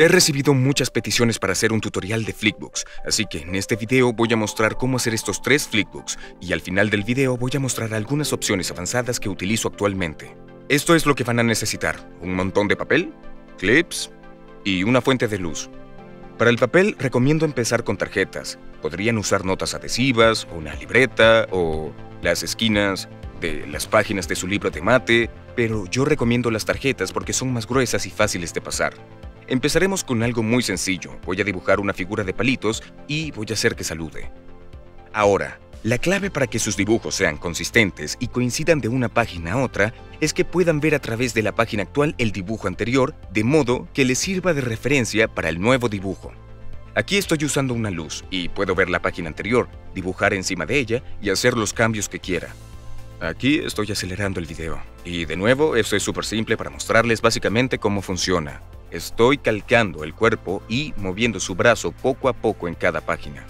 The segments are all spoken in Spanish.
He recibido muchas peticiones para hacer un tutorial de Flickbooks, así que en este video voy a mostrar cómo hacer estos tres Flickbooks y al final del video voy a mostrar algunas opciones avanzadas que utilizo actualmente. Esto es lo que van a necesitar, un montón de papel, clips y una fuente de luz. Para el papel recomiendo empezar con tarjetas. Podrían usar notas adhesivas, una libreta o las esquinas de las páginas de su libro de mate, pero yo recomiendo las tarjetas porque son más gruesas y fáciles de pasar. Empezaremos con algo muy sencillo. Voy a dibujar una figura de palitos y voy a hacer que salude. Ahora, la clave para que sus dibujos sean consistentes y coincidan de una página a otra es que puedan ver a través de la página actual el dibujo anterior, de modo que les sirva de referencia para el nuevo dibujo. Aquí estoy usando una luz y puedo ver la página anterior, dibujar encima de ella y hacer los cambios que quiera. Aquí estoy acelerando el video. Y de nuevo, esto es súper simple para mostrarles básicamente cómo funciona. Estoy calcando el cuerpo y moviendo su brazo poco a poco en cada página.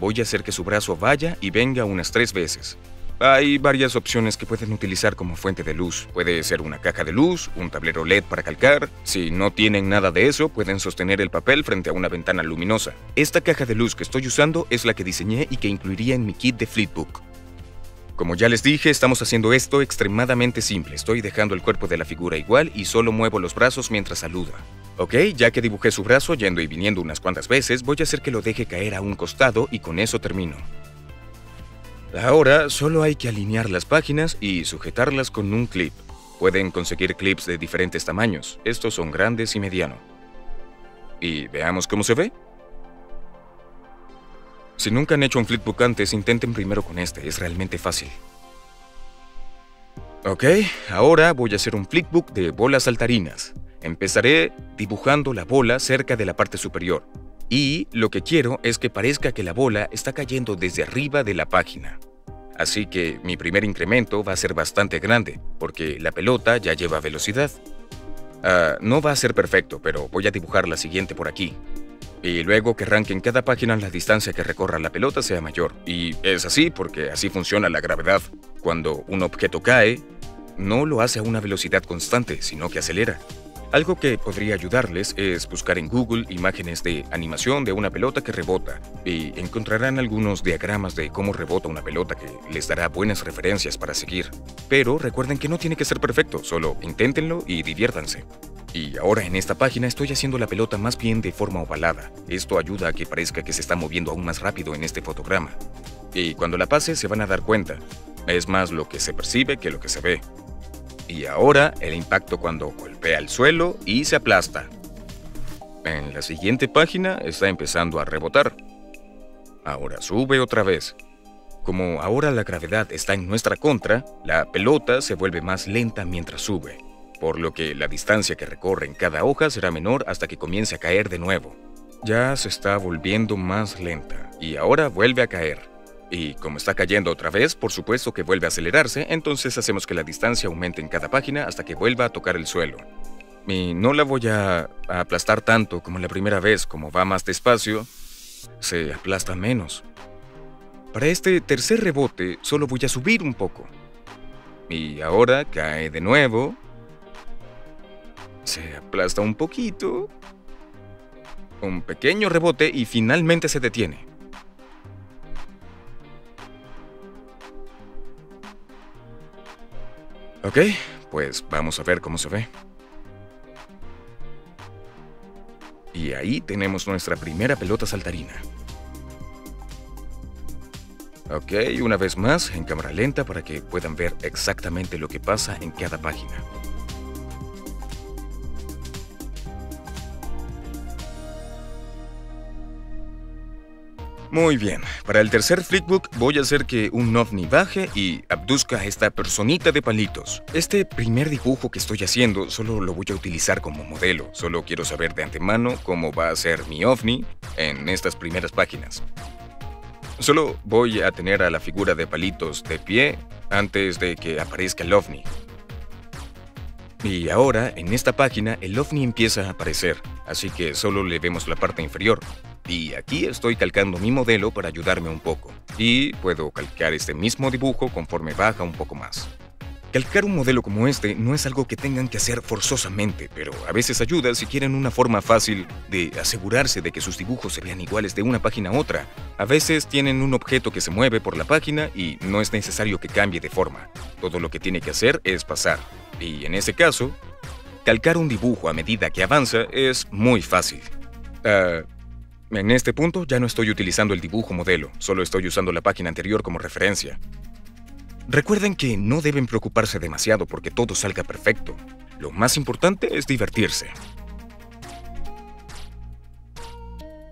Voy a hacer que su brazo vaya y venga unas tres veces. Hay varias opciones que pueden utilizar como fuente de luz. Puede ser una caja de luz, un tablero LED para calcar. Si no tienen nada de eso, pueden sostener el papel frente a una ventana luminosa. Esta caja de luz que estoy usando es la que diseñé y que incluiría en mi kit de Flipbook. Como ya les dije, estamos haciendo esto extremadamente simple. Estoy dejando el cuerpo de la figura igual y solo muevo los brazos mientras saluda. Ok, ya que dibujé su brazo yendo y viniendo unas cuantas veces, voy a hacer que lo deje caer a un costado y con eso termino. Ahora solo hay que alinear las páginas y sujetarlas con un clip. Pueden conseguir clips de diferentes tamaños, estos son grandes y mediano. Y veamos cómo se ve. Si nunca han hecho un flipbook antes, intenten primero con este, es realmente fácil. Ok, ahora voy a hacer un flipbook de bolas saltarinas. Empezaré dibujando la bola cerca de la parte superior. Y lo que quiero es que parezca que la bola está cayendo desde arriba de la página. Así que mi primer incremento va a ser bastante grande, porque la pelota ya lleva velocidad. Ah, no va a ser perfecto, pero voy a dibujar la siguiente por aquí y luego que en cada página la distancia que recorra la pelota sea mayor. Y es así porque así funciona la gravedad. Cuando un objeto cae, no lo hace a una velocidad constante, sino que acelera. Algo que podría ayudarles es buscar en Google imágenes de animación de una pelota que rebota y encontrarán algunos diagramas de cómo rebota una pelota que les dará buenas referencias para seguir. Pero recuerden que no tiene que ser perfecto, solo inténtenlo y diviértanse. Y ahora en esta página estoy haciendo la pelota más bien de forma ovalada. Esto ayuda a que parezca que se está moviendo aún más rápido en este fotograma. Y cuando la pase se van a dar cuenta. Es más lo que se percibe que lo que se ve. Y ahora el impacto cuando golpea el suelo y se aplasta. En la siguiente página está empezando a rebotar. Ahora sube otra vez. Como ahora la gravedad está en nuestra contra, la pelota se vuelve más lenta mientras sube por lo que la distancia que recorre en cada hoja será menor hasta que comience a caer de nuevo. Ya se está volviendo más lenta y ahora vuelve a caer. Y como está cayendo otra vez, por supuesto que vuelve a acelerarse, entonces hacemos que la distancia aumente en cada página hasta que vuelva a tocar el suelo. Y no la voy a, aplastar tanto como la primera vez, como va más despacio, se aplasta menos. Para este tercer rebote solo voy a subir un poco. Y ahora cae de nuevo se aplasta un poquito. Un pequeño rebote y finalmente se detiene. Ok, pues vamos a ver cómo se ve. Y ahí tenemos nuestra primera pelota saltarina. Ok, una vez más en cámara lenta para que puedan ver exactamente lo que pasa en cada página. Muy bien, para el tercer flickbook voy a hacer que un ovni baje y abduzca a esta personita de palitos. Este primer dibujo que estoy haciendo solo lo voy a utilizar como modelo, solo quiero saber de antemano cómo va a ser mi ovni en estas primeras páginas. Solo voy a tener a la figura de palitos de pie antes de que aparezca el ovni. Y ahora, en esta página, el ovni empieza a aparecer, así que solo le vemos la parte inferior. Y aquí estoy calcando mi modelo para ayudarme un poco. Y puedo calcar este mismo dibujo conforme baja un poco más. Calcar un modelo como este no es algo que tengan que hacer forzosamente, pero a veces ayuda si quieren una forma fácil de asegurarse de que sus dibujos se vean iguales de una página a otra. A veces tienen un objeto que se mueve por la página y no es necesario que cambie de forma. Todo lo que tiene que hacer es pasar. Y en ese caso, calcar un dibujo a medida que avanza es muy fácil. Ah, en este punto ya no estoy utilizando el dibujo modelo, solo estoy usando la página anterior como referencia. Recuerden que no deben preocuparse demasiado porque todo salga perfecto. Lo más importante es divertirse.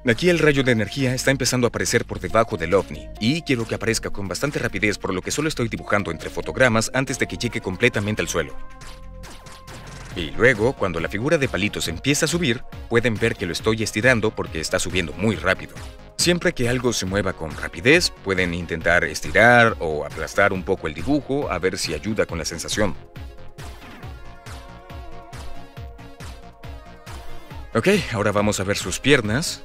Aquí el rayo de energía está empezando a aparecer por debajo del ovni y quiero que aparezca con bastante rapidez por lo que solo estoy dibujando entre fotogramas antes de que llegue completamente al suelo. Y luego, cuando la figura de palitos empieza a subir, pueden ver que lo estoy estirando porque está subiendo muy rápido. Siempre que algo se mueva con rapidez, pueden intentar estirar o aplastar un poco el dibujo a ver si ayuda con la sensación. Ok, ahora vamos a ver sus piernas.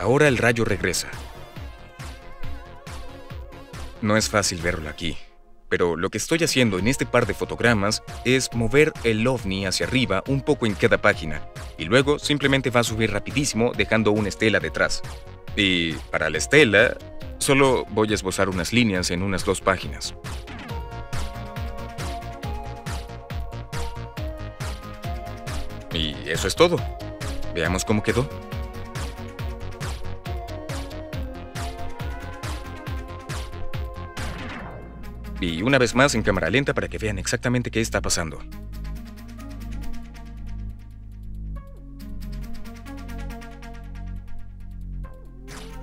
Ahora el rayo regresa. No es fácil verlo aquí pero lo que estoy haciendo en este par de fotogramas es mover el ovni hacia arriba un poco en cada página, y luego simplemente va a subir rapidísimo dejando una estela detrás. Y para la estela, solo voy a esbozar unas líneas en unas dos páginas. Y eso es todo. Veamos cómo quedó. Y una vez más en cámara lenta para que vean exactamente qué está pasando.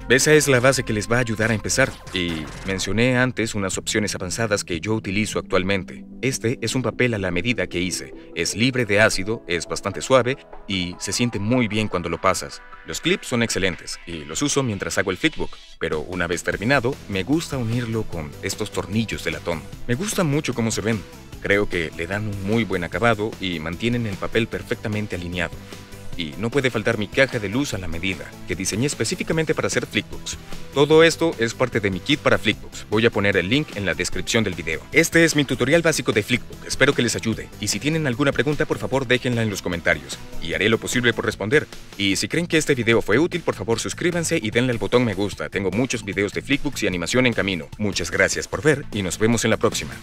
Esa es la base que les va a ayudar a empezar. Y mencioné antes unas opciones avanzadas que yo utilizo actualmente. Este es un papel a la medida que hice. Es libre de ácido, es bastante suave y se siente muy bien cuando lo pasas. Los clips son excelentes y los uso mientras hago el flickbook, pero una vez terminado, me gusta unirlo con estos tornillos de latón. Me gusta mucho cómo se ven. Creo que le dan un muy buen acabado y mantienen el papel perfectamente alineado. Y no puede faltar mi caja de luz a la medida, que diseñé específicamente para hacer flickbooks. Todo esto es parte de mi kit para flickbooks. Voy a poner el link en la descripción del video. Este es mi tutorial básico de flickbook, espero que les ayude. Y si tienen alguna pregunta, por favor déjenla en los comentarios, y haré lo posible por responder. Y si creen que este video fue útil, por favor suscríbanse y denle al botón me gusta. Tengo muchos videos de flickbooks y animación en camino. Muchas gracias por ver y nos vemos en la próxima.